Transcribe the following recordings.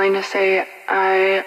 calling to say I.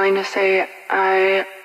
calling to say I.